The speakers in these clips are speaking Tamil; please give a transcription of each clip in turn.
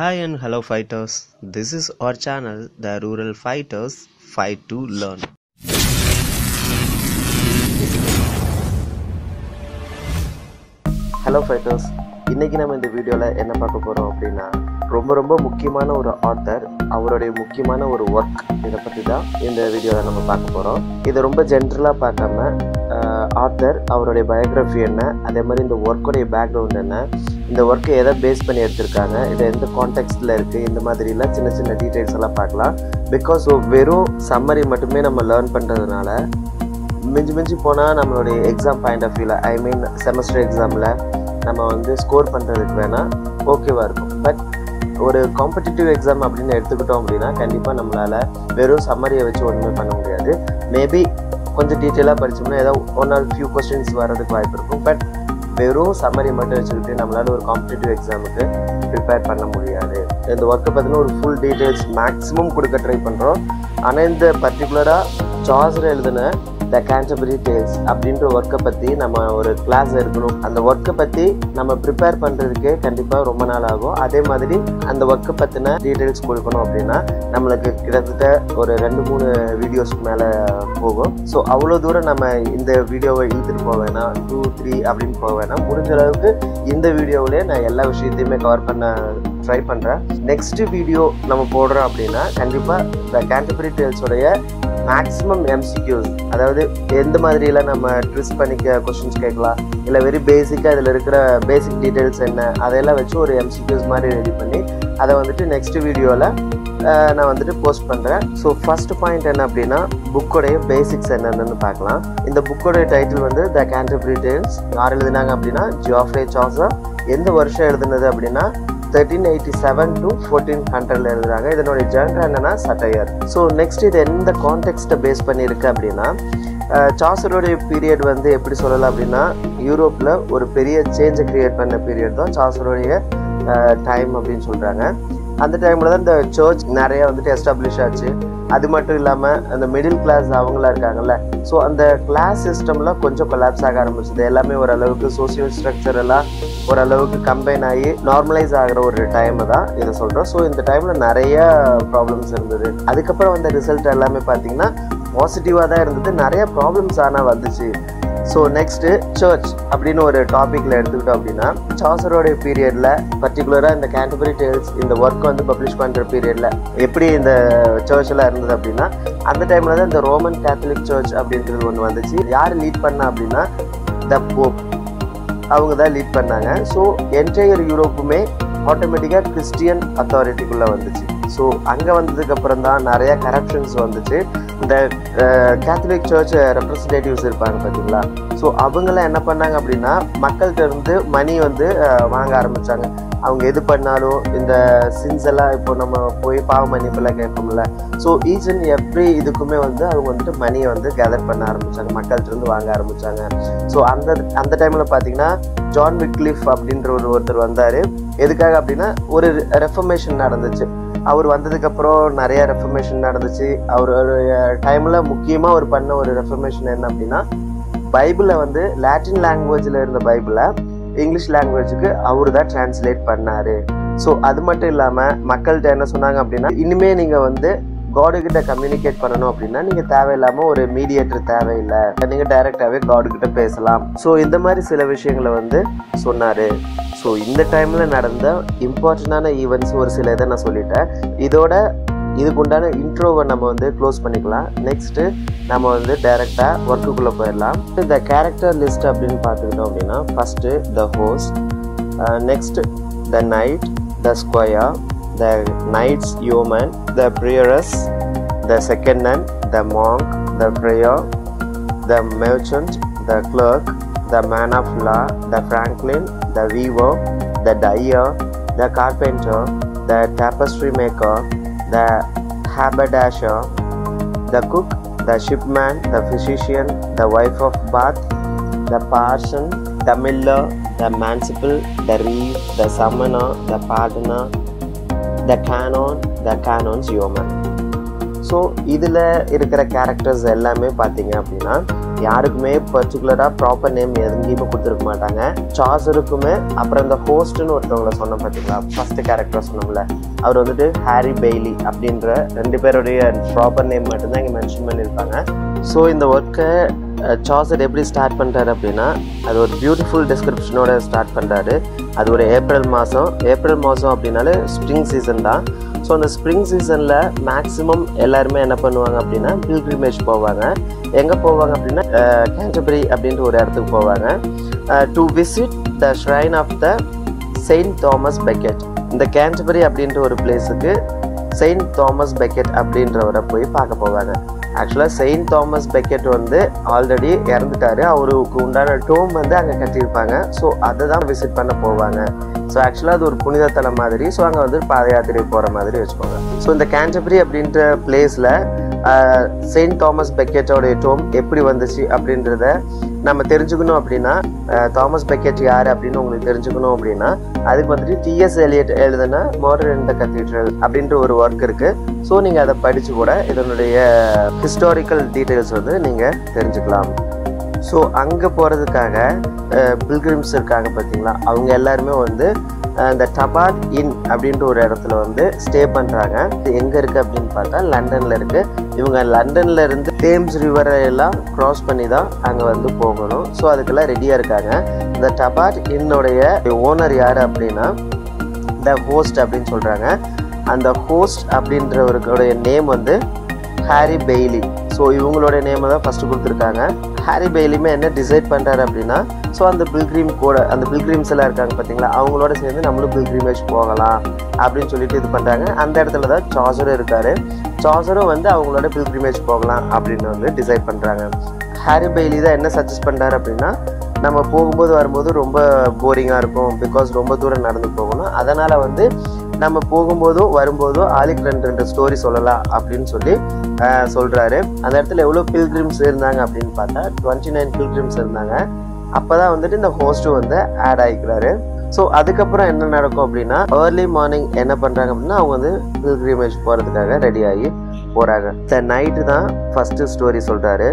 Hi and hello fighters. This is our channel, the Rural Fighters Fight to Learn. Hello fighters இன்றைக்கி நம்ம இந்த வீடியோவில் என்ன பார்க்க போகிறோம் அப்படின்னா ரொம்ப ரொம்ப முக்கியமான ஒரு ஆத்தர் அவருடைய முக்கியமான ஒரு ஒர்க் இதை பற்றி தான் இந்த வீடியோவில் நம்ம பார்க்க போகிறோம் இதை ரொம்ப ஜென்ரலாக பார்க்காம ஆத்தர் அவருடைய பயோகிராஃபி என்ன? அதே மாதிரி இந்த ஒர்க்குடைய பேக்ரவுண்ட் என்ன? இந்த ஒர்க்கை எதை பேஸ் பண்ணி எடுத்திருக்காங்க? இது எந்த கான்டெக்ட்டில் இருக்குது இந்த மாதிரிலாம் சின்ன சின்ன டீட்டெயில்ஸ் எல்லாம் பார்க்கலாம். பிகாஸ் வெறும் சம்மரி மட்டுமே நம்ம லேர்ன் பண்ணுறதுனால மிஞ்சி மிஞ்சி போனால் நம்மளுடைய எக்ஸாம் பாயிண்ட் ஆஃப் வியூவில் ஐ மீன் செமஸ்டர் எக்ஸாமில் நம்ம வந்து ஸ்கோர் பண்ணுறதுக்கு வேணால் ஓகேவாக இருக்கும். பட் ஒரு காம்படிட்டிவ் எக்ஸாம் அப்படின்னு எடுத்துக்கிட்டோம் அப்படின்னா கண்டிப்பாக நம்மளால் வெறும் சம்மரியை வச்சு ஒன்றுமே பண்ண முடியாது. மேபி கொஞ்சம் டீட்டெயிலாக படித்தோம்னா ஏதாவது ஒன் ஆர் ஃபியூ கொஸ்டின்ஸ் வர்றதுக்கு வாய்ப்பு இருக்கும். பட் வெறும் சம்மரி மட்டும் வச்சுக்கிட்டு நம்மளால் ஒரு காம்படிட்டிவ் எக்ஸாமுக்கு ப்ரிப்பேர் பண்ண முடியாது. இந்த ஒர்க்கை பார்த்தீங்கன்னா ஒரு ஃபுல் டீட்டெயில்ஸ் மேக்ஸிமம் கொடுக்க ட்ரை பண்ணுறோம் ஆனால் இந்த பர்டிகுலராக சார்ஜர் எழுதின த கேண்டபரி டேல்ஸ் அப்படின்ற ஒர்க்கை பற்றி நம்ம ஒரு கிளாஸ் எடுக்கணும். அந்த ஒர்க்கை பற்றி நம்ம ப்ரிப்பேர் பண்ணுறதுக்கே கண்டிப்பாக ரொம்ப நாள் ஆகும். அதே மாதிரி அந்த ஒர்க்கை பற்றின டீட்டெயில்ஸ் கொடுக்கணும் அப்படின்னா நம்மளுக்கு கிட்டத்தட்ட ஒரு ரெண்டு மூணு வீடியோஸ்க்கு மேலே போகும். ஸோ அவ்வளோ தூரம் நம்ம இந்த வீடியோவை இழுத்துட்டு போக வேணாம். டூ த்ரீ அப்படின்னு போக வேணாம். முடிஞ்ச அளவுக்கு இந்த வீடியோவிலே நான் எல்லா விஷயத்தையுமே கவர் பண்ண ட்ரை பண்ணுறேன் நெக்ஸ்ட் வீடியோ நம்ம போடுறோம் அப்படின்னா கண்டிப்பாக த கேண்டபரி டேல்ஸோடைய மேக்ஸிமம் எம்சிக்யூஸ் அதாவது எந்த மாதிரியெல்லாம் நம்ம ட்ரிஸ் பண்ணிக்க கொஷின்ஸ் கேட்கலாம் இல்லை வெரி பேசிக்காக இதில் இருக்கிற பேசிக் டீட்டெயில்ஸ் என்ன அதையெல்லாம் வச்சு ஒரு எம்சிக்யூஸ் மாதிரி ரெடி பண்ணி அதை வந்துட்டு நெக்ஸ்ட் வீடியோவில் நான் வந்துட்டு போஸ்ட் பண்ணுறேன் ஸோ ஃபஸ்ட் பாயிண்ட் என்ன அப்படின்னா புக்கோடைய பேசிக்ஸ் என்னென்னு பார்க்கலாம். இந்த புக்கோடைய டைட்டில் வந்து த கேண்டபரி டேல்ஸ் யார் எழுதினாங்க அப்படின்னா ஜியாஃப்ரே சாசா எந்த வருஷம் எழுதுனது அப்படின்னா thirteen eighty seven to fourteen ஹண்ட்ரட்ல எழுதுறாங்க. இதனுடைய ஜென்ரா என்னன்னா சட்டையர் ஸோ நெக்ஸ்ட் இது எந்த கான்டெக்ட்டை பேஸ் பண்ணியிருக்கு அப்படின்னா சாசருடைய பீரியட் வந்து எப்படி சொல்லலாம் அப்படின்னா யூரோப்பில் ஒரு பெரிய சேஞ்சை கிரியேட் பண்ண பீரியட் தான் சாசருடைய டைம் அப்படின்னு சொல்கிறாங்க அந்த டைமில் தான் இந்த சர்ச் நிறைய வந்துட்டு எஸ்டாப்ளிஷ் ஆச்சு. அது மட்டும் இல்லாமல் அந்த மிடில் கிளாஸ் அவங்களாம் இருக்காங்கல்ல ஸோ அந்த கிளாஸ் சிஸ்டம்லாம் கொஞ்சம் கொலாப்ஸ் ஆக ஆரம்பிச்சது. எல்லாமே ஓரளவுக்கு சோசியல் ஸ்ட்ரக்சர் எல்லாம் ஓரளவுக்கு கம்பைன் ஆகி நார்மலைஸ் ஆகிற ஒரு டைம் தான் இதை சொல்கிறோம் ஸோ இந்த டைமில் நிறைய ப்ராப்ளம்ஸ் இருந்தது. அதுக்கப்புறம் வந்த ரிசல்ட் எல்லாமே பார்த்தீங்கன்னா பாசிட்டிவாக தான் இருந்தது. நிறைய ப்ராப்ளம்ஸ் ஆனால் வந்துச்சு. ஸோ நெக்ஸ்ட்டு சர்ச் அப்படின்னு ஒரு டாப்பிக்கில் எடுத்துக்கிட்டோம் அப்படின்னா சாசரோடைய பீரியடில் பர்டிகுலராக இந்த கேண்டபரி டேல்ஸ் இந்த ஒர்க் வந்து பப்ளிஷ் பண்ணுற பீரியடில் எப்படி இந்த சர்ச்செல்லாம் இருந்தது அப்படின்னா அந்த டைமில் தான் இந்த ரோமன் கேத்தலிக் சர்ச் அப்படின்றது ஒன்று வந்துச்சு. யார் லீட் பண்ணா அப்படின்னா த போப் அவங்க தான் லீட் பண்ணாங்க. ஸோ என்டையர் யூரோப்புமே ஆட்டோமேட்டிக்காக கிறிஸ்டியன் அத்தாரிட்டிக்குள்ளே வந்துச்சு. ஸோ அங்கே வந்ததுக்கப்புறம் தான் நிறையா கரப்ஷன்ஸ் வந்துச்சு. இந்த கேத்தலிக் சர்ச் ரெப்ரஸன்டேட்டிவ்ஸ் இருப்பாங்க பார்த்தீங்களா ஸோ அவங்களாம் என்ன பண்ணாங்க அப்படின்னா மக்கள்கிட்ட இருந்து மணி வந்து வாங்க ஆரம்பித்தாங்க அவங்க எது பண்ணாலும் இந்த சின்ஸ் எல்லாம் இப்போ நம்ம போய் பாவ மன்னிப்பெல்லாம் கேட்போம்ல. ஸோ ஈச் அண்ட் எவ்ரி இதுக்குமே வந்து அவங்க வந்துட்டு மணியை வந்து கேதர் பண்ண ஆரம்பித்தாங்க மக்கள்கிட்ட இருந்து வாங்க ஆரம்பித்தாங்க ஸோ அந்த அந்த டைமில் பார்த்தீங்கன்னா ஜான் விக்லிஃப் அப்படின்ற ஒரு ஒருத்தர் வந்தார். எதுக்காக அப்படின்னா ஒரு ரெஃபர்மேஷன் நடந்துச்சு. அவர் வந்ததுக்கப்புறம் நிறைய ரெஃபர்மேஷன் நடந்துச்சு. அவர் டைமில் முக்கியமாக அவர் பண்ண ஒரு ரெஃபர்மேஷன் என்ன அப்படின்னா பைபிளை வந்து லாட்டின் லாங்குவேஜில் இருந்த பைபிளை இங்கிலீஷ் லாங்குவேஜுக்கு அவர் தான் டிரான்ஸ்லேட் பண்ணார். ஸோ அது மட்டும் இல்லாமல் மக்கள்கிட்ட என்ன சொன்னாங்க அப்படின்னா இனிமேல் நீங்கள் வந்து காடு கிட்ட கம்யூனிகேட் பண்ணணும் அப்படின்னா நீங்கள் தேவையில்லாமல் ஒரு மீடியேட்டர் தேவையில்லை. நீங்கள் டைரெக்டாகவே காடு கிட்ட பேசலாம். ஸோ இந்த மாதிரி சில விஷயங்களை வந்து சொன்னார். ஸோ இந்த டைமில் நடந்த இம்பார்ட்டண்டான ஈவெண்ட்ஸ் ஒரு சில இதை நான் சொல்லிட்டேன். இதோட இதுக்கு உண்டான இன்ட்ரோவை நம்ம வந்து க்ளோஸ் பண்ணிக்கலாம். நெக்ஸ்ட்டு நம்ம வந்து டைரெக்டாக ஒர்க்குக்குள்ளே போயிடலாம். இந்த கேரக்டர் லிஸ்ட் அப்படின்னு பார்த்துக்கிட்டோம் அப்படின்னா first the host next the knight the squire the knight's yeoman the prioress the second nun the monk the friar the merchant the clerk the man of law the Franklin the weaver the dyer the carpenter the tapestry maker the haberdasher, the cook, the shipman, the physician, the wife of bath, the parson, the miller, the manciple, the reeve, the summoner, the pardoner, the canon, the canon's yeoman. So இதில் இருக்கிற கேரக்டர்ஸ் எல்லாமே பார்த்தீங்க அப்படின்னா யாருக்குமே பர்டிகுலராக ப்ராப்பர் நேம் எங்கேயுமே கொடுத்துருக்க மாட்டாங்க. சார்ஜருக்குமே அப்புறம் இந்த ஹோஸ்ட்னு ஒருத்தவங்கள சொன்னோம் பார்த்தீங்களா ஃபர்ஸ்ட் கேரக்டர் சொன்னோம்ல. அவர் வந்துட்டு ஹாரி பெய்லி அப்படின்ற ரெண்டு பேருடைய ப்ராப்பர் நேம் மட்டும்தான் இங்கே மென்ஷன் பண்ணியிருப்பாங்க ஸோ இந்த ஒர்க்கை சாசர் எப்படி ஸ்டார்ட் பண்ணுறாரு அப்படின்னா அது ஒரு பியூட்டிஃபுல் டிஸ்கிரிப்ஷனோட ஸ்டார்ட் பண்ணுறாரு அது ஒரு ஏப்ரல் மாதம் ஏப்ரல் மாதம் அப்படின்னாலே ஸ்ப்ரிங் சீசன் தான். ஸோ அந்த ஸ்ப்ரிங் சீசனில் மேக்ஸிமம் எல்லாருமே என்ன பண்ணுவாங்க அப்படின்னா பில்கிரிமேஜ் போவாங்க. எங்கே போவாங்க அப்படின்னா கேண்டபரி அப்படின்ற ஒரு இடத்துக்கு போவாங்க. To visit the shrine of the Saint Thomas Becket இந்த கேண்டபரி அப்படின்ற ஒரு பிளேஸுக்கு செயின்ட் தாமஸ் பெக்கெட் அப்படின்றவரை போய் பார்க்க போவாங்க. ஆக்சுவலாக செயின்ட் தாமஸ் பெக்கெட் வந்து ஆல்ரெடி இறந்துட்டாரு. அவருக்கு உண்டான டோம் வந்து அங்கே கட்டியிருப்பாங்க. ஸோ அதை தான் விசிட் பண்ண போவாங்க. ஸோ ஆக்சுவலாக அது ஒரு புனித தலம் மாதிரி. ஸோ அங்கே வந்து பாத யாத்திரை போகிற மாதிரி வச்சுக்கோங்க. ஸோ இந்த கேண்டபரி அப்படின்ற பிளேஸில் செயின்ட் தாமஸ் பெக்கெட்டோடைய டோம் எப்படி வந்துச்சு அப்படின்றத நம்ம தெரிஞ்சுக்கணும் அப்படின்னா தாமஸ் பெக்கெட் யார் அப்படின்னு உங்களுக்கு தெரிஞ்சுக்கணும் அப்படின்னா அதுக்கு வந்துட்டு டிஎஸ் எலியட் எழுதுன மாடர்ன் த கத்தீட்ரல் அப்படின்ற ஒரு ஒர்க் இருக்குது ஸோ நீங்கள் அதை படித்து கூட இதனுடைய ஹிஸ்டாரிக்கல் டீட்டெயில்ஸ் வந்து நீங்கள் தெரிஞ்சுக்கலாம். ஸோ அங்கே போகிறதுக்காக பில்கிரிம்ஸ் இருக்காங்க பார்த்தீங்களா அவங்க எல்லாருமே வந்து இந்த டபாட் இன் அப்படின்ற ஒரு இடத்துல வந்து ஸ்டே பண்ணுறாங்க இது எங்கே இருக்குது அப்படின்னு பார்த்தா லண்டனில் இருக்குது இவங்க லண்டனில் இருந்து தேம்ஸ் ரிவரை எல்லாம் க்ராஸ் பண்ணி தான் அங்கே வந்து போகணும். ஸோ அதுக்கெல்லாம் ரெடியாக இருக்காங்க. இந்த டபாட் இன்னுடைய ஓனர் யார் அப்படின்னா த ஹோஸ்ட் அப்படின்னு சொல்கிறாங்க அந்த ஹோஸ்ட் அப்படின்றவருடைய நேம் வந்து ஹாரி பெய்லி. ஸோ இவங்களோட நேமை தான் ஃபஸ்ட்டு கொடுத்துருக்காங்க. ஹாரி பெய்லியுமே என்ன டிசைட் பண்ணுறாரு அப்படின்னா ஸோ அந்த பில்கிரீம் கூட அந்த பில்கிரீம்ஸ் எல்லாம் இருக்காங்க பார்த்தீங்களா அவங்களோட சேர்ந்து நம்மளும் பில்கிரீமேஜ் போகலாம் அப்படின்னு சொல்லிட்டு இது பண்ணுறாங்க அந்த இடத்துல தான் சார்ஜரும் இருக்கார். சார்ஜரும் வந்து அவங்களோட பில்கிரிமேஜ் போகலாம் அப்படின்னு வந்து டிசைட் பண்ணுறாங்க ஹாரி பெய்லி தான் என்ன சஜஸ்ட் பண்ணுறாரு அப்படின்னா நம்ம போகும்போது வரும்போது ரொம்ப போரிங்காக இருக்கும் பிகாஸ் ரொம்ப தூரம் நடந்து போகணும். அதனால் வந்து நம்ம போகும்போதும் வரும்போதும் ஆளுக்கு ரெண்டு ரெண்டு ஸ்டோரி சொல்லலாம் அப்படின்னு சொல்லி சொல்கிறாரு அந்த இடத்துல எவ்வளோ பில்கிரிம்ஸ் இருந்தாங்க அப்படின்னு பார்த்தா டுவெண்ட்டி நைன் பில்கிரிம்ஸ் இருந்தாங்க. அப்போ தான் வந்துட்டு இந்த ஹோஸ்ட்டு வந்து ஆட் ஆகிக்கிறாரு ஸோ அதுக்கப்புறம் என்ன நடக்கும் அப்படின்னா ஏர்லி மார்னிங் என்ன பண்ணுறாங்க அப்படின்னா அவங்க வந்து பில்கிரிமேஜ் போகிறதுக்காக ரெடி ஆகி போகிறாங்க த நைட்டு தான் ஃபஸ்ட்டு ஸ்டோரி சொல்கிறாரு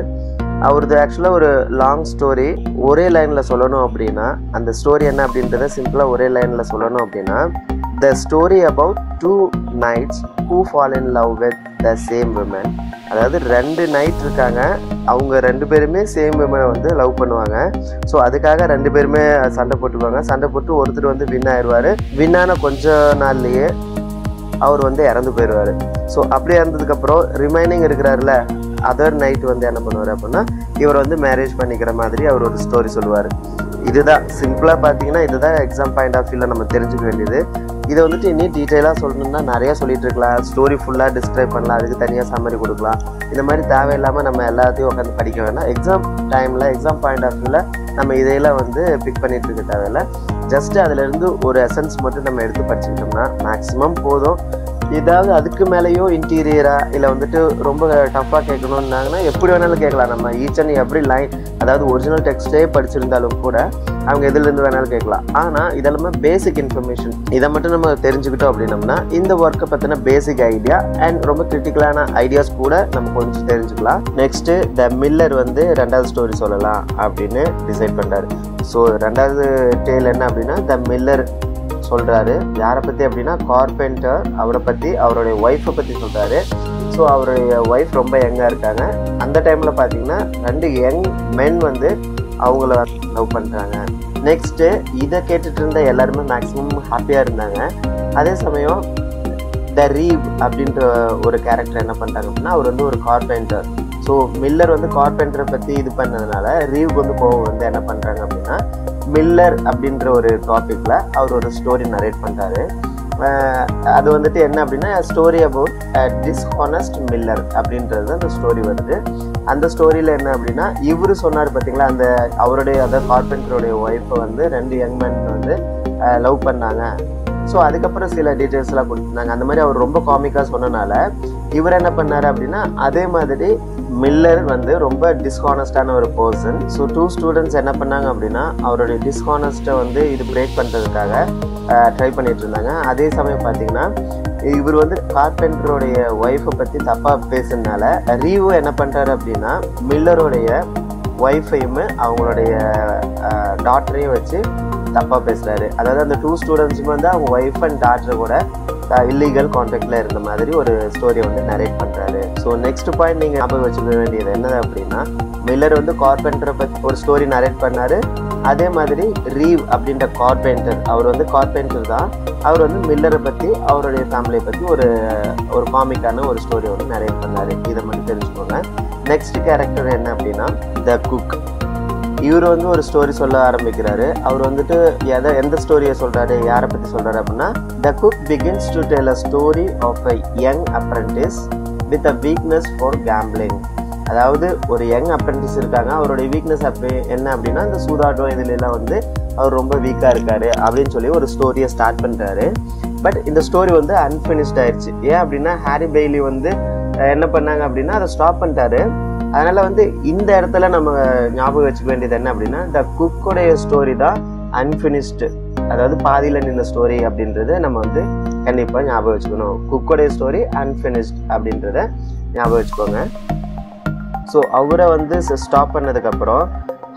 அவரது ஆக்சுவலாக ஒரு லாங் ஸ்டோரி ஒரே லைனில் சொல்லணும் அப்படின்னா அந்த ஸ்டோரி என்ன அப்படின்றத சிம்பிளாக ஒரே லைனில் சொல்லணும் அப்படின்னா the story about two knights who fall in love with the same women அதாவது ரெண்டு நைட் இருக்காங்க. அவங்க ரெண்டு பேருமே சேம் விமனை வந்து லவ் பண்ணுவாங்க. ஸோ அதுக்காக ரெண்டு பேருமே சண்டை போட்டுக்குவாங்க. சண்டை போட்டு ஒருத்தர் வந்து வின் ஆயிடுவார் ஆன கொஞ்ச நாள்லேயே அவர் வந்து இறந்து போயிடுவார் ஸோ அப்படி இறந்ததுக்கப்புறம் ரிமைனிங் இருக்கிறாருல அதர் நைட் வந்து என்ன பண்ணுவார் அப்படின்னா இவர் வந்து மேரேஜ் பண்ணிக்கிற மாதிரி அவர் ஒரு ஸ்டோரி சொல்லுவார். இதுதான். சிம்பிளாக பார்த்தீங்கன்னா இதுதான் எக்ஸாம் பாயிண்ட் ஆஃப் வியூவில் நம்ம தெரிஞ்சுக்க வேண்டியது. இதை வந்துட்டு இன்னும் டீட்டெயிலாக சொல்லணும்னா நிறையா சொல்லிட்டு இருக்கலாம். ஸ்டோரி ஃபுல்லாக டிஸ்கிரைப் பண்ணலாம். அதுக்கு தனியாக சம்மரி கொடுக்கலாம். இந்த மாதிரி தேவையில்லாமல் நம்ம எல்லாத்தையும் உட்காந்து படிக்க வேணாம். எக்ஸாம் டைமில் எக்ஸாம் பாயிண்ட் ஆஃப் வியூவில் நம்ம இதையெல்லாம் வந்து பிக் பண்ணிட்டு இருக்க தேவையில்ல. ஜஸ்ட் அதுலேருந்து ஒரு எசன்ஸ் மட்டும் நம்ம எடுத்து படிச்சுக்கிட்டோம்னா மேக்ஸிமம் போதும். ஏதாவது அதுக்கு மேலேயோ இன்டீரியரா இல்லை வந்துட்டு ரொம்ப டஃப்பாக கேட்கணுன்னாங்கன்னா எப்படி வேணாலும் கேட்கலாம். நம்ம ஈச் அண்ட் எவ்ரி லைன் அதாவது ஒரிஜினல் டெக்ஸ்டே படிச்சிருந்தாலும் கூட அவங்க எதுலேருந்து வேணாலும் கேட்கலாம். ஆனால் இதெல்லாமே பேசிக் இன்ஃபர்மேஷன் இதை மட்டும் நம்ம தெரிஞ்சுக்கிட்டோம் அப்படின்னம்னா இந்த ஒர்க்கை பற்றின பேசிக் ஐடியா அண்ட் ரொம்ப கிரிட்டிக்கலான ஐடியாஸ் கூட நம்ம கொஞ்சம் தெரிஞ்சுக்கலாம். நெக்ஸ்ட்டு த மில்லர் வந்து ரெண்டாவது ஸ்டோரி சொல்லலாம் அப்படின்னு டிசைட் பண்ணுறாரு ஸோ ரெண்டாவது டேல் என்ன அப்படின்னா த மில்லர் சொல்கிறாரு யாரை பற்றி அப்படின்னா கார்பெண்டர் அவரை பற்றி அவருடைய ஒய்ஃபை பற்றி சொல்கிறாரு ஸோ அவருடைய ஒய்ஃப் ரொம்ப யங்காக இருக்காங்க. அந்த டைமில் பார்த்தீங்கன்னா ரெண்டு யங் மென் வந்து அவங்கள லவ் பண்ணுறாங்க நெக்ஸ்ட்டு இதை கேட்டுட்டு இருந்த எல்லாருமே மேக்ஸிமம் ஹாப்பியாக இருந்தாங்க. அதே சமயம் த ரீவ் அப்படின்ற ஒரு கேரக்டர் என்ன பண்ணுறாங்க அப்படின்னா அவர் வந்து ஒரு கார்பெண்டர் ஸோ மில்லர் வந்து கார்பெண்டரை பற்றி இது பண்ணதுனால ரீவ் வந்து கோவம் வந்து என்ன பண்ணுறாங்க அப்படின்னா மில்லர் அப்படின்ற ஒரு டாப்பிக்கில் அவர் ஒரு ஸ்டோரி நரேட் பண்ணுறாரு அது வந்துட்டு என்ன அப்படின்னா ஸ்டோரி அபவுட் டிஸ்ஹானஸ்ட் மில்லர் அப்படின்றது அந்த ஸ்டோரி வருது. அந்த ஸ்டோரியில் என்ன அப்படின்னா இவர் சொன்னார் பார்த்தீங்களா அந்த அவருடைய அதாவது கார்பெண்டருடைய ஒய்ஃபை வந்து ரெண்டு யங் மேன் வந்து லவ் பண்ணாங்க. ஸோ அதுக்கப்புறம் சில டீட்டெயில்ஸ்லாம் கொடுத்துருந்தாங்க. அந்த மாதிரி அவர் ரொம்ப காமிக்காக சொன்னனால இவர் என்ன பண்ணார் அப்படின்னா அதே மாதிரி மில்லர் வந்து ரொம்ப டிஸ்ஹானஸ்டான ஒரு பர்சன் ஸோ டூ ஸ்டூடெண்ட்ஸ் என்ன பண்ணாங்க அப்படின்னா அவருடைய டிஸ்ஹானஸ்ட்டை வந்து இது பிரேக் பண்ணுறதுக்காக ட்ரை பண்ணிட்டு இருந்தாங்க. அதே சமயம் பார்த்தீங்கன்னா இவர் வந்து கார்பெண்டருடைய ஒய்ஃபை பற்றி தப்பாக பேசுனால ரீவோ என்ன பண்ணுறாரு அப்படின்னா மில்லருடைய ஒய்ஃபையும் அவங்களுடைய டாக்டரையும் வச்சு தப்பாக பேசுகிறாரு அதாவது அந்த டூ ஸ்டூடெண்ட்ஸும் வந்து அவங்க ஒய்ஃப் அண்ட் டாக்டர் கூட இல்லீகல் கான்டாக்டில் இருந்த மாதிரி ஒரு ஸ்டோரியை வந்து நரேட் பண்ணுறாரு ஸோ நெக்ஸ்ட் பாயிண்ட் நீங்கள் ஞாபகம் வச்சுக்க வேண்டியது என்னது அப்படின்னா மில்லர் வந்து கார்பெண்டரை பற்றி ஒரு ஸ்டோரி நரேட் பண்ணார். அதே மாதிரி ரீவ் அப்படின்ற கார்பெண்டர் அவர் வந்து கார்பெண்டர் தான். அவர் வந்து மில்லரை பற்றி அவருடைய ஃபேமிலியை பற்றி ஒரு ஒரு காமிக்கான ஒரு ஸ்டோரி வந்து நரேட் பண்ணார். இதை மட்டும் தெரிஞ்சுக்கோங்க. நெக்ஸ்ட் கேரக்டர் என்ன அப்படின்னா த குக் இவர் வந்து ஒரு ஸ்டோரி சொல்ல ஆரம்பிக்கிறாரு. அவர் வந்துட்டு எதை எந்த ஸ்டோரியை சொல்றாரு யாரை பற்றி சொல்றாரு அப்படின்னா the cook begins to tell a story of a young apprentice with a weakness for gambling அதாவது ஒரு யங் அப்ரண்டிஸ் இருக்காங்க. அவருடைய வீக்னஸ் அப்படி என்ன அப்படின்னா இந்த சூதாட்டம் இதுலலாம் வந்து அவர் ரொம்ப வீக்காக இருக்காரு அப்படின்னு சொல்லி ஒரு ஸ்டோரியை ஸ்டார்ட் பண்ணுறாரு பட் இந்த ஸ்டோரி வந்து அன்ஃபினிஷ்ட் ஆயிடுச்சு ஏன் அப்படின்னா ஹாரி பெய்லி வந்து என்ன பண்ணாங்க அப்படின்னா அதை ஸ்டாப் பண்ணிட்டாரு. அதனால வந்து இந்த இடத்துல நம்ம ஞாபகம் வச்சுக்க வேண்டியது என்ன அப்படின்னா இந்த குக்கோடைய ஸ்டோரி தான் அன்பினிஷ்டு அதாவது பாதியில் நின்ற ஸ்டோரி அப்படின்றத நம்ம வந்து கண்டிப்பாக ஞாபகம் வச்சுக்கணும். குக்கோடைய ஸ்டோரி அன்பினிஷ்ட் அப்படின்றத ஞாபகம் வச்சுக்கோங்க. ஸோ அவரை வந்து ஸ்டாப் பண்ணதுக்கப்புறம்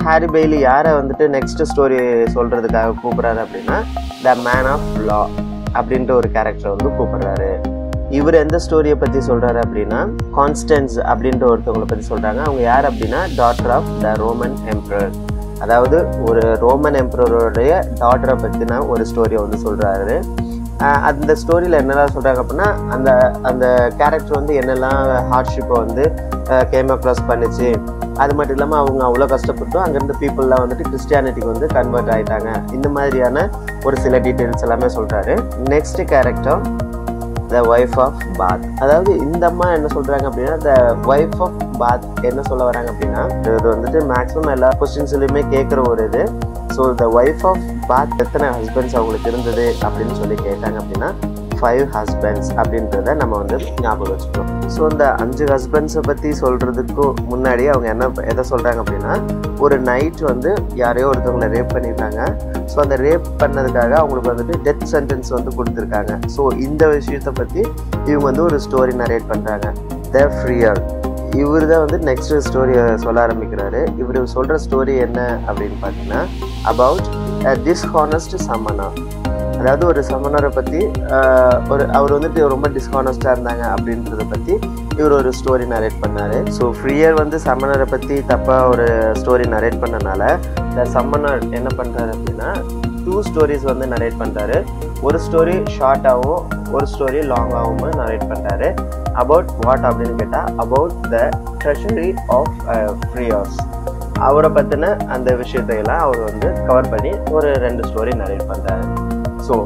ஹாரி பெய்லி யாரை வந்துட்டு நெக்ஸ்ட் ஸ்டோரி சொல்கிறதுக்காக கூப்பிட்றாரு அப்படின்னா த மேன் ஆஃப் லா அப்படின்ற ஒரு கேரக்டரை வந்து கூப்பிட்றாரு. இவர் எந்த ஸ்டோரியை பற்றி சொல்கிறாரு அப்படின்னா கான்ஸ்டன்ஸ் அப்படின்ற ஒருத்தவங்களை பற்றி சொல்கிறாங்க அவங்க யார் அப்படின்னா daughter of the Roman emperor அதாவது ஒரு ரோமன் எம்ப்ரரோடைய டாட்டரை பற்றின ஒரு ஸ்டோரியை வந்து சொல்கிறாரு அந்த ஸ்டோரியில் என்னெல்லாம் சொல்கிறாங்க அப்படின்னா அந்த அந்த கேரக்டர் வந்து என்னெல்லாம் ஹார்ட்ஷிப்பை வந்து கேம் அக்ராஸ் பண்ணிச்சு. அது மட்டும் இல்லாமல் அவங்க அவ்வளோ கஷ்டப்பட்டும் அங்கேருந்து பீப்புளெலாம் வந்துட்டு கிறிஸ்டியானிட்டிக்கு வந்து கன்வெர்ட் ஆகிட்டாங்க இந்த மாதிரியான ஒரு சில டீட்டெயில்ஸ் எல்லாமே சொல்கிறாரு next character the wife of Bath அதாவது இந்த அம்மா என்ன சொல்கிறாங்க அப்படின்னா த ஒய்ஃப் ஆஃப் பாத் என்ன சொல்ல வராங்க அப்படின்னா இது வந்துட்டு மேக்ஸிமம் எல்லா கொஸ்டின்ஸ்லையுமே கேட்குற ஒரு இது. So the wife of Bath எத்தனை ஹஸ்பண்ட்ஸ் அவங்களுக்கு இருந்தது அப்படின்னு சொல்லி கேட்டாங்க அப்படின்னா ஃபைவ் ஹஸ்பண்ட்ஸ் அப்படின்றத நம்ம வந்து ஞாபகம் வச்சுக்கணும். ஸோ இந்த அஞ்சு ஹஸ்பண்ட்ஸை பற்றி சொல்கிறதுக்கு முன்னாடி அவங்க என்ன எதை சொல்கிறாங்க அப்படின்னா ஒரு நைட் வந்து யாரையோ ஒருத்தவங்களை ரேப் பண்ணியிருக்காங்க. ஸோ அந்த ரேப் பண்ணதுக்காக அவங்களுக்கு வந்துட்டு டெத் சென்டென்ஸ் வந்து கொடுத்துருக்காங்க. ஸோ இந்த விஷயத்தை பற்றி இவங்க வந்து ஒரு ஸ்டோரி நரேட் பண்ணுறாங்க த ஃப்ரீயர் இவர் தான் வந்து நெக்ஸ்ட் ஸ்டோரியை சொல்ல ஆரம்பிக்கிறாரு. இவர் சொல்கிற ஸ்டோரி என்ன அப்படின்னு பார்த்தீங்கன்னா அபவுட் டிஸ்ஹானஸ்ட் சம்மனா அதாவது ஒரு சமணரை பற்றி ஒரு அவர் வந்துட்டு ரொம்ப டிஸ்ஹானஸ்டாக இருந்தாங்க அப்படின்றத பற்றி இவர் ஒரு ஸ்டோரி நரேட் பண்ணார். ஸோ ஃப்ரீயர் வந்து சம்மனரை பற்றி தப்பாக ஒரு ஸ்டோரி நரேட் பண்ணனால இந்த சம்மனர் என்ன பண்ணுறாரு அப்படின்னா டூ ஸ்டோரிஸ் வந்து நரேட் பண்ணுறாரு ஒரு ஸ்டோரி ஷார்ட்டாகவும் ஒரு ஸ்டோரி லாங்காகவும் நரேட் பண்ணுறாரு அபவுட் வாட் அப்படின்னு கேட்டால் about the treachery of friars அவரை பற்றின அந்த விஷயத்தையெல்லாம் அவர் வந்து கவர் பண்ணி ஒரு ரெண்டு ஸ்டோரி நரேட் பண்ணுறாரு ஸோ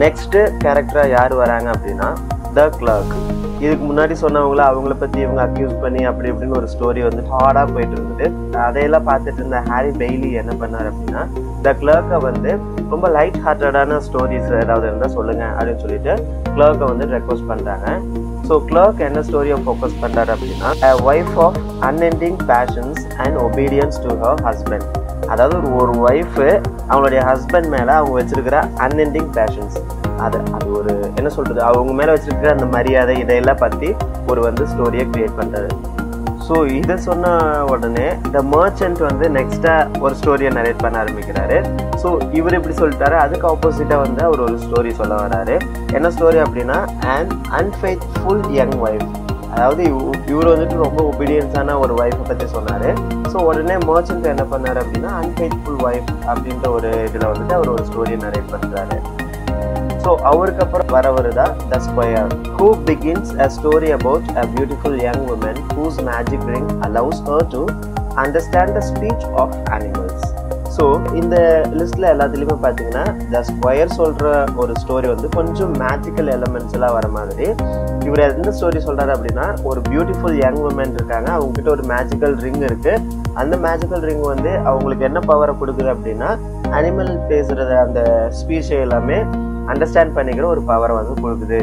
நெக்ஸ்ட்டு கேரக்டராக யார் வராங்க அப்படின்னா த கிளர்க் இதுக்கு முன்னாடி சொன்னவங்கள அவங்கள பற்றி இவங்க அக்யூஸ் பண்ணி அப்படி இப்படின்னு ஒரு ஸ்டோரி வந்து ஹார்டாக போயிட்டு இருந்தது அதையெல்லாம் பார்த்துட்டு இருந்த ஹாரி பெய்லி என்ன பண்ணார் அப்படின்னா த கிளர்க்கை வந்து ரொம்ப லைட் ஹார்ட்டடான ஸ்டோரிஸ் ஏதாவது இருந்தால் சொல்லுங்கள் அப்படின்னு சொல்லிட்டு கிளர்க்கை வந்து ரெக்வஸ்ட் பண்ணுறாங்க ஸோ கிளர்க் என்ன ஸ்டோரியை ஃபோக்கஸ் பண்ணுறாரு அப்படின்னா wife of unending patience and obedience to her husband அதாவது ஒரு ஒரு ஒய்ஃபு அவங்களுடைய ஹஸ்பண்ட் மேலே அவங்க வச்சுருக்கிற அன்எண்டிங் பேஷன்ஸ் அது அது ஒரு என்ன சொல்கிறது அவங்க மேலே வச்சுருக்கிற அந்த மரியாதை இதையெல்லாம் பற்றி ஒரு வந்து ஸ்டோரியை க்ரியேட் பண்ணுறாரு ஸோ இதை சொன்ன உடனே த மர்ச்சன்ட் வந்து நெக்ஸ்ட்டாக ஒரு ஸ்டோரியை நரேட் பண்ண ஆரம்பிக்கிறாரு. ஸோ இவர் இப்படி சொல்லிட்டாரு. அதுக்கு ஆப்போசிட்டாக வந்து அவர் ஒரு ஸ்டோரி சொல்ல வராரு. என்ன ஸ்டோரி அப்படின்னா அண்ட் அன்ஃபெய்த்ஃபுல் யங் ஒய்ஃப் அதாவது இவர் வந்துட்டு ரொம்ப ஒபீடியன்ஸான ஒரு ஒய்ஃபை பற்றி சொன்னார். ஸோ உடனே மர்ச்சன்ட் என்ன பண்ணார் அப்படின்னா அன்ஃபெய்த்ஃபுல் ஒய்ஃப் அப்படின்ற ஒரு இதில் வந்துட்டு அவர் ஒரு ஸ்டோரியை நரேட் பண்ணுறாரு ஸோ அவருக்கு அப்புறம் வரவர் தான் the squire who begins a story about a beautiful young woman whose magic ring allows her to understand the speech of animals so இந்த லிஸ்ட்டில் எல்லாத்துலேயுமே பார்த்தீங்கன்னா த ஸ்கொயர் சொல்கிற ஒரு ஸ்டோரி வந்து கொஞ்சம் மேஜிக்கல் எலமெண்ட்ஸ் எல்லாம் வர மாதிரி. இவர் எந்த ஸ்டோரி சொல்கிறாரு அப்படின்னா ஒரு பியூட்டிஃபுல் யங் உமன் இருக்காங்க. அவங்ககிட்ட ஒரு மேஜிக்கல் ரிங் இருக்குது அந்த மேஜிக்கல் ரிங் வந்து அவங்களுக்கு என்ன பவரை கொடுக்குது அப்படின்னா அனிமல் பேசுகிறத அந்த ஸ்பீச்சை எல்லாமே அண்டர்ஸ்டாண்ட் பண்ணிக்கிற ஒரு பவரை வந்து கொடுக்குது.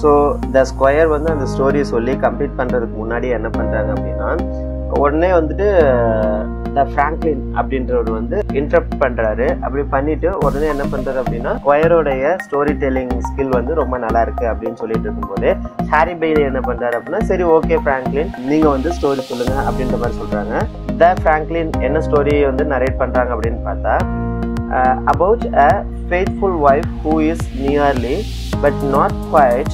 ஸோ த ஸ்கொயர் வந்து அந்த ஸ்டோரியை சொல்லி கம்ப்ளீட் பண்ணுறதுக்கு முன்னாடி என்ன பண்ணுறாங்க அப்படின்னா உடனே வந்துட்டு த ஃப்ராங்க்லின் அப்படின்றவர் வந்து இன்டரப்ட் பண்றாரு. அப்படி பண்ணிட்டு உடனே என்ன பண்றாரு அப்படின்னா ஒயரோடைய ஸ்டோரி டெல்லிங் ஸ்கில் வந்து ரொம்ப நல்லா இருக்கு அப்படின்னு சொல்லிட்டு இருக்கும்போது ஹாரி பெய்லி என்ன பண்றாரு அப்படின்னா சரி ஓகே ஃப்ராங்க்லின் நீங்க வந்து ஸ்டோரி சொல்லுங்க அப்படின்ற மாதிரி சொல்றாங்க. த ஃப்ராங்க்லின் என்ன ஸ்டோரி வந்து நரேட் பண்றாங்க அப்படின்னு பார்த்தா about a faithful wife who is nearly but not quite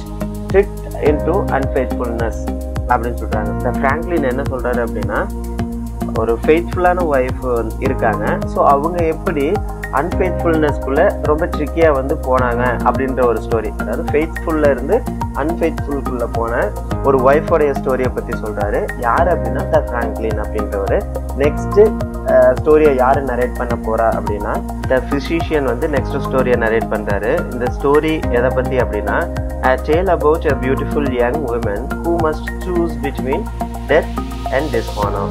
fit into unfaithfulness அப்படின்னு சொல்றாங்க. இந்த ஃப்ராங்க்லின் என்ன சொல்றாரு அப்படின்னா ஒரு ஃபெய்த்ஃபுல்லான ஒய்ஃப் இருக்காங்க. ஸோ அவங்க எப்படி அன்ஃபெய்த்ஃபுல்னஸ்குள்ளே ரொம்ப ட்ரிக்கியாக வந்து போனாங்க அப்படின்ற ஒரு ஸ்டோரி அதாவது ஃபெய்த்ஃபுல்லில் இருந்து அன்ஃபெய்த்ஃபுல்குள்ளே போன ஒரு ஒய்ஃபோடைய ஸ்டோரியை பற்றி சொல்கிறாரு யார் அப்படின்னா த ஃப்ராங்க்லின் அப்படின்றவர். நெக்ஸ்ட்டு ஸ்டோரியை யார் நரேட் பண்ண போகிறா அப்படின்னா த ஃபிசிஷியன் வந்து நெக்ஸ்ட் ஸ்டோரியை நரேட் பண்ணுறாரு இந்த ஸ்டோரி எதை பற்றி அப்படின்னா a tale a beautiful young young who must choose choose between அண்ட் and dishonor.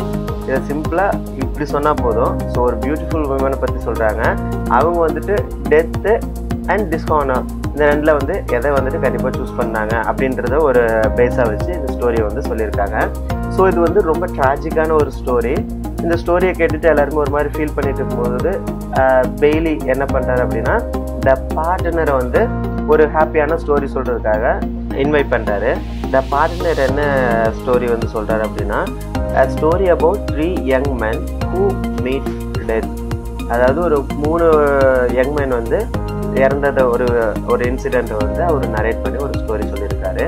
இதை சிம்பிளாக இப்படி சொன்னால் போதும். ஸோ ஒரு பியூட்டிஃபுல் உமனை பற்றி சொல்கிறாங்க அவங்க வந்துட்டு டெத்து அண்ட் டிஸ்கானர் இந்த ரெண்டில் வந்து எதை வந்துட்டு கண்டிப்பாக சூஸ் பண்ணாங்க அப்படின்றத ஒரு பேஸாக வச்சு இந்த ஸ்டோரியை வந்து சொல்லியிருக்காங்க. ஸோ இது வந்து ரொம்ப ட்ராஜிக்கான ஒரு ஸ்டோரி இந்த ஸ்டோரியை கேட்டுட்டு எல்லாருமே ஒரு மாதிரி ஃபீல் பண்ணிட்டு இருக்கும்போது பெய்லி என்ன பண்ணுறாரு அப்படின்னா த பார்ட்னரை வந்து ஒரு ஹாப்பியான ஸ்டோரி சொல்கிறதுக்காக இன்வைட் பண்ணுறாரு த பார்ட்னர் என்ன ஸ்டோரி வந்து சொல்கிறாரு அப்படின்னா story about three young man who meet death அதாவது ஒரு மூணு யங் மேன் வந்து இறந்தத ஒரு ஒரு இன்சிடெண்ட் வந்து அவர் நரேட் பண்ணி ஒரு ஸ்டோரி சொல்லியிருக்காரு.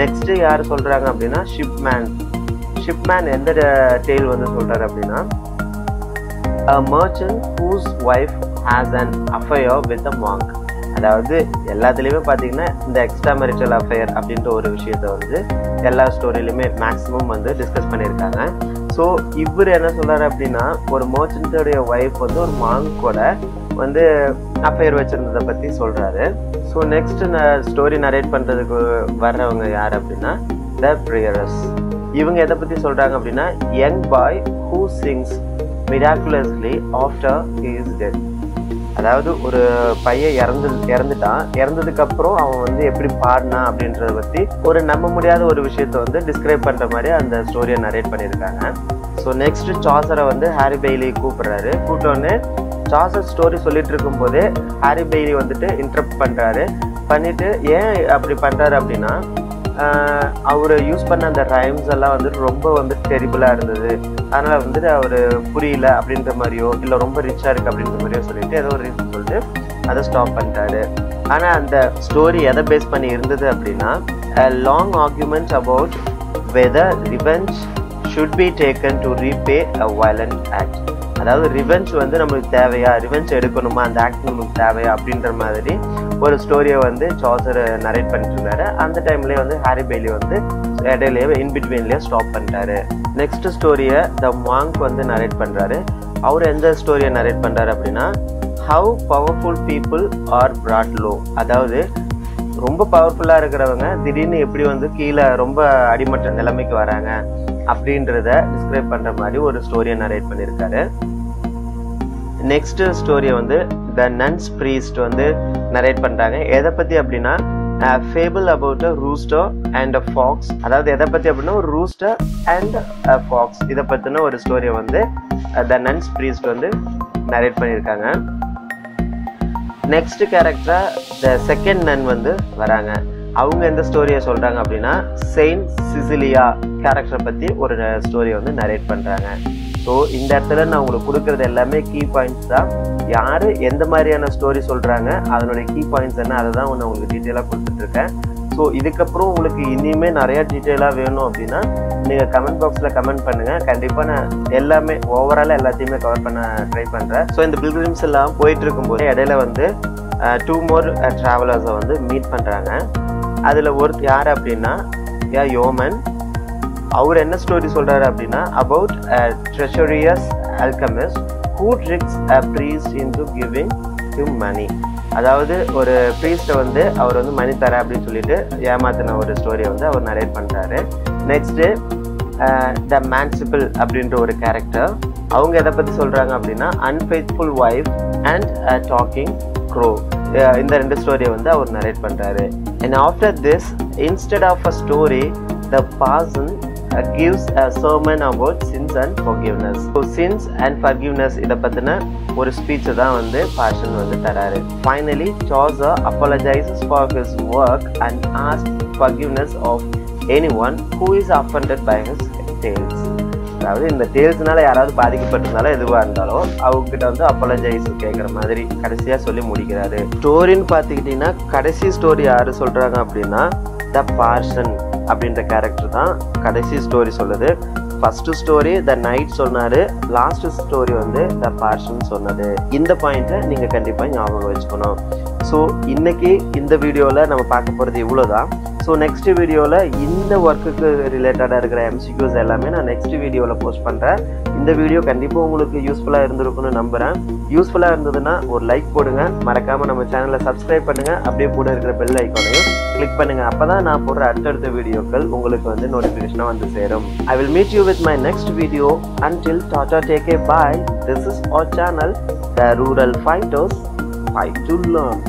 நெக்ஸ்ட் யார் சொல்கிறாங்க அப்படின்னா ஷிப்மேன் ஷிப்மேன் எந்த டெய்ல் வந்து சொல்றாரு அப்படின்னா a whose wife wife has an with with monk அதாவது எல்லாத்துலேயுமே பார்த்தீங்கன்னா இந்த எக்ஸ்ட்ரா மெரிட்டல் அஃபேர் அப்படின்ற ஒரு விஷயத்த வந்து எல்லா ஸ்டோரியிலுமே மேக்ஸிமம் வந்து டிஸ்கஸ் பண்ணியிருக்காங்க. ஸோ இவர் என்ன சொல்கிறார் அப்படின்னா ஒரு மர்ச்சன்ட்டுடைய ஒய்ஃப் வந்து ஒரு மாங்க் கூட வந்து அஃபேர் வச்சிருந்ததை பற்றி சொல்கிறாரு ஸோ நெக்ஸ்ட் ஸ்டோரி நரேட் பண்ணுறதுக்கு வர்றவங்க யார் அப்படின்னா த ப்ரியரஸ் இவங்க எதை பற்றி சொல்கிறாங்க அப்படின்னா young boy who sings miraculously after he's dead அதாவது ஒரு பையன் இறந்து இறந்துட்டான். இறந்ததுக்கப்புறம் அவன் வந்து எப்படி பாடினான் அப்படின்றத பற்றி ஒரு நம்ப முடியாத ஒரு விஷயத்த வந்து டிஸ்கிரைப் பண்ணுற மாதிரி அந்த ஸ்டோரியை நரேட் பண்ணியிருக்காங்க. ஸோ நெக்ஸ்ட் சாசரை வந்து ஹாரி பெய்லி கூப்பிட்றாரு. கூப்பிட்டோன்னே சாசர் ஸ்டோரி சொல்லிட்டு இருக்கும்போதே ஹாரி பெய்லி வந்துட்டு இன்டரப்ட் பண்ணுறாரு பண்ணிட்டு ஏன் அப்படி பண்ணுறாரு அப்படின்னா அவர் யூஸ் பண்ண அந்த ரைம்ஸ் எல்லாம் வந்துட்டு ரொம்ப வந்து டெரிபிளாக இருந்தது. அதனால் வந்துட்டு அவர் புரியல அப்படின்ற மாதிரியோ இல்லை ரொம்ப ரிச்சாக இருக்குது அப்படின்ற மாதிரியோ சொல்லிட்டு ஏதோ ஒரு ரீசன் சொல்லிட்டு அதை ஸ்டாப் பண்ணிட்டாரு. ஆனால் அந்த ஸ்டோரி எதை பேஸ் பண்ணி இருந்தது அப்படின்னா long argument about whether revenge should be taken to repay a violent act அதாவது ரிவெஞ்ச் வந்து நம்மளுக்கு தேவையா? ரிவெஞ்ச் எடுக்கணுமா? அந்த ஆக்ட் நம்மளுக்கு தேவையா? அப்படின்ற மாதிரி ஒரு ஸ்டோரியை வந்து சாசர் நரேட் பண்ணிட்டு இருந்தாரு அந்த டைம்லேயே வந்து ஹாரி பெய்லி வந்து இடையிலேயே இன்பிட்வீன்லேயே ஸ்டாப் பண்ணிட்டாரு. நெக்ஸ்ட் ஸ்டோரியை த மாங்க் வந்து நரேட் பண்ணுறாரு அவர் எந்த ஸ்டோரியை நரேட் பண்ணுறாரு அப்படின்னா how powerful people are brought low அதாவது ரொம்ப பவர்ஃபுல்லாக இருக்கிறவங்க திடீர்னு எப்படி வந்து கீழே ரொம்ப அடிமட்ட நிலைமைக்கு வராங்க. அப்படின்றத டிஸ்கிரைப் பண்ணுற மாதிரி ஒரு ஸ்டோரியை நரேட் பண்ணியிருக்காரு நெக்ஸ்ட் ஸ்டோரியை வந்து த நன்ஸ் ப்ரீஸ்ட் வந்து நரேட் பண்ணுறாங்க எதை பற்றி அப்படின்னா fable about a rooster and a fox அதாவது எதை பற்றி அப்படின்னா ஒரு ரூஸ்டர் அண்ட் அ ஃபாக்ஸ் இதை பற்றின ஒரு ஸ்டோரியை வந்து த நன்ஸ் ப்ரீஸ்ட் வந்து நரேட் பண்ணியிருக்காங்க நெக்ஸ்ட் கேரக்டராக த செகண்ட் நன் வந்து வராங்க. அவங்க எந்த ஸ்டோரியை சொல்கிறாங்க அப்படின்னா செயின்ட் சிசிலியா கேரக்டரை பற்றி ஒரு ஸ்டோரியை வந்து நரேட் பண்ணுறாங்க ஸோ இந்த இடத்துல நான் உங்களுக்கு கொடுக்குறது எல்லாமே கீ பாயிண்ட்ஸ் தான். யார் எந்த மாதிரியான ஸ்டோரி சொல்கிறாங்க அதனுடைய கீ பாயிண்ட்ஸ் என்ன அதை தான் நான் உங்களுக்கு டீட்டெயிலாக கொடுத்துட்ருக்கேன். ஸோ இதுக்கப்புறம் உங்களுக்கு இனிமேல் நிறைய டீட்டெயிலாக வேணும் அப்படின்னா நீங்கள் கமெண்ட் பாக்ஸில் கமெண்ட் பண்ணுங்கள் கண்டிப்பாக நான் எல்லாமே ஓவராலாக எல்லாத்தையுமே கவர் பண்ண ட்ரை பண்ணுறேன் ஸோ இந்த பில்கிரிம்ஸ் எல்லாம் போயிட்டு இருக்கும்போது இடையில வந்து டூ மோர் ட்ராவலர்ஸை வந்து மீட் பண்ணுறாங்க அதில் ஒரு யார் அப்படின்னா யா யோமன் அவர் என்ன ஸ்டோரி சொல்கிறாரு அப்படின்னா about treacherous alchemist who tricks a priest into giving him money அதாவது ஒரு ப்ரீஸ்ட்டை வந்து அவர் வந்து மணி தர அப்படின்னு சொல்லிட்டு ஏமாத்தின ஒரு ஸ்டோரியை வந்து அவர் நரேட் பண்ணுறாரு நெக்ஸ்ட்டு த மேன்சிபிள் அப்படின்ற ஒரு கேரக்டர் அவங்க எதை பற்றி சொல்கிறாங்க அப்படின்னா unfaithful wife and talking crow இந்த ரெண்டு ஸ்டோரியை வந்து அவர் நரேட் பண்ணுறாரு and after this instead of a story the parson gives a sermon about sins and forgiveness. So sins and forgiveness இதை பற்றின ஒரு ஸ்பீச் தான் வந்து பாஷன் வந்து தராரு finally Chaucer apologizes for his work and asks forgiveness of anyone who is offended by his tales. அதாவது இந்த டேல்ஸ்னால யாராவது பாதிக்கப்பட்டிருந்தாலும் எதுவாக இருந்தாலும் அவங்க கிட்ட வந்து அப்பாலஜைஸ் கேட்குற மாதிரி கடைசியாக சொல்லி முடிக்கிறாரு. ஸ்டோரின்னு பார்த்துக்கிட்டிங்கன்னா கடைசி ஸ்டோரி யார் சொல்கிறாங்க அப்படின்னா த பார்சன் அப்படின்ற கேரக்டர் தான் கடைசி ஸ்டோரி சொல்லுது. ஃபஸ்ட்டு ஸ்டோரி த நைட் சொன்னார். லாஸ்ட் ஸ்டோரி வந்து த பார்ஷன் சொன்னது. இந்த பாயிண்ட்டை நீங்கள் கண்டிப்பாக ஞாபகம் வச்சுக்கணும். ஸோ இன்னைக்கு இந்த வீடியோவில் நம்ம பார்க்க போகிறது இவ்வளோ தான் ஸோ நெக்ஸ்ட் வீடியோவில் இந்த ஒர்க்குக்கு ரிலேட்டடாக இருக்கிற எம்சிக்யூஸ் எல்லாமே நான் நெக்ஸ்ட் வீடியோவில் போஸ்ட் பண்ணுறேன் இந்த வீடியோ கண்டிப்பாக உங்களுக்கு யூஸ்ஃபுல்லாக இருந்திருக்குன்னு நம்புகிறேன் யூஸ்ஃபுல்லாக இருந்ததுன்னா ஒரு லைக் போடுங்க. மறக்காமல் நம்ம சேனலை சப்ஸ்கிரைப் பண்ணுங்கள் அப்படியே கூட இருக்கிற பெல் ஐக்கானையும் கிளிக் பண்ணுங்கள் அப்போ தான் நான் போடுற அடுத்தடுத்த வீடியோக்கள் உங்களுக்கு வந்து நோட்டிஃபிகேஷனாக வந்து சேரும். I will meet you with my next video until tata take a bye this is our channel the rural fighters fight to learn